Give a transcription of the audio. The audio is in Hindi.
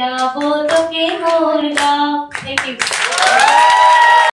क्या बोलो के मोर का